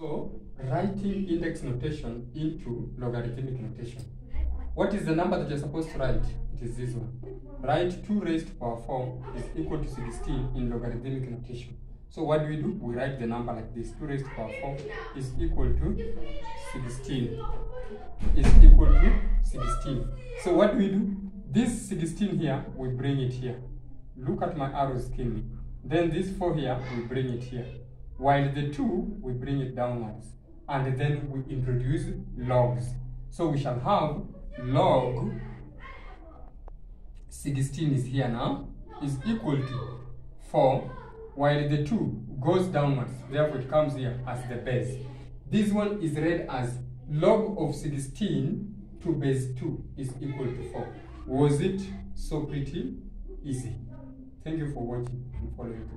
So, writing index notation into logarithmic notation. What is the number that you're supposed to write? It is this one. Write 2 raised to power 4 is equal to 16 in logarithmic notation. So what do we do? We write the number like this. 2 raised to power 4 is equal to 16. Is equal to 16. So what do we do? This 16 here, we bring it here. Look at my arrows keenly. Then this 4 here, we bring it here. While the 2, we bring it downwards. And then we introduce logs. So we shall have log 16 is here now, is equal to 4, while the 2 goes downwards. Therefore, it comes here as the base. This one is read as log of 16 to base 2 is equal to 4. Was it so pretty easy? Thank you for watching and following.